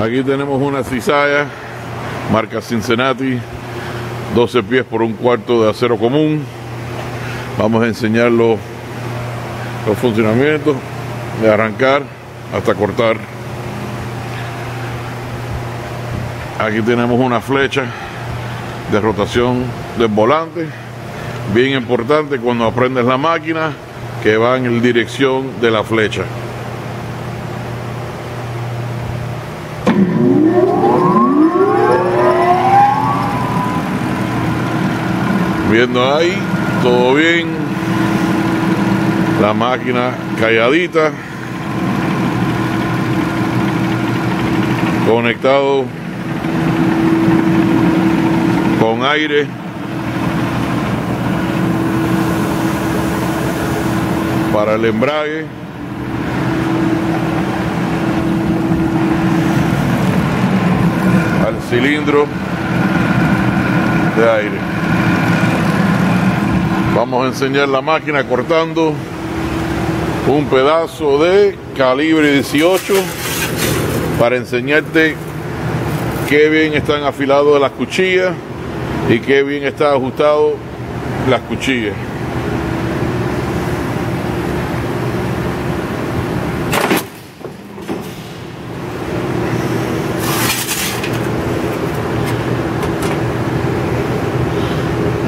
Aquí tenemos una cizalla, marca Cincinnati, 12 pies por un cuarto de acero común. Vamos a enseñar los, los funcionamientos de arrancar hasta cortar. Aquí tenemos una flecha de rotación del volante, bien importante cuando aprendes la máquina que va en dirección de la flecha. Viendo ahí, todo bien. La máquina calladita. Conectado con aire. Para el embrague. Al cilindro de aire. Vamos a enseñar la máquina cortando un pedazo de calibre 18 para enseñarte qué bien están afilados las cuchillas y qué bien está ajustado las cuchillas.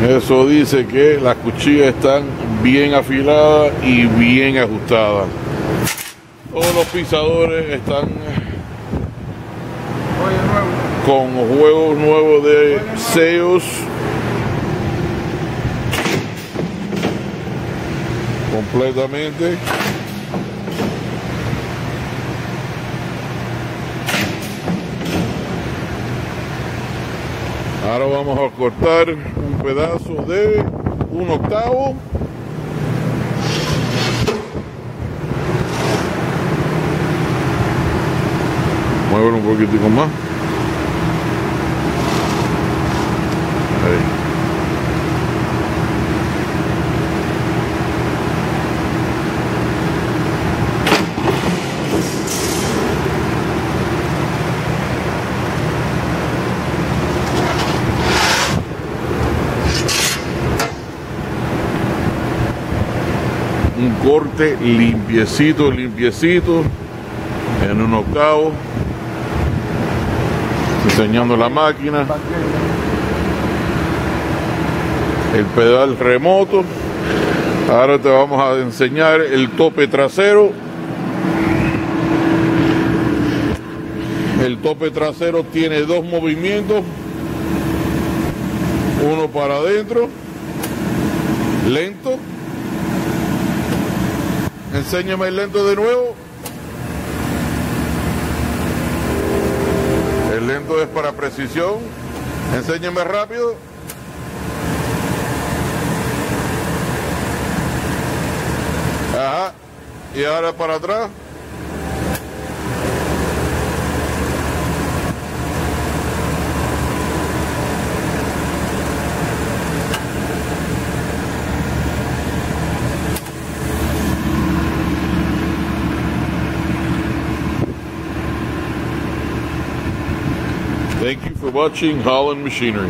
Eso dice que las cuchillas están bien afiladas y bien ajustadas. Todos los pisadores están con juegos nuevos de sellos. Completamente. Ahora vamos a cortar un pedazo de un octavo. Muévelo un poquitico más. Ahí. Un corte limpiecito, limpiecito, en un octavo, enseñando la máquina, el pedal remoto. Ahora te vamos a enseñar el tope trasero. El tope trasero tiene dos movimientos, uno para adentro, lento, Enséñame el lento de nuevo. El lento es para precisión. Enséñame rápido. Ajá. Y ahora para atrás. Thank you for watching Holland Machinery.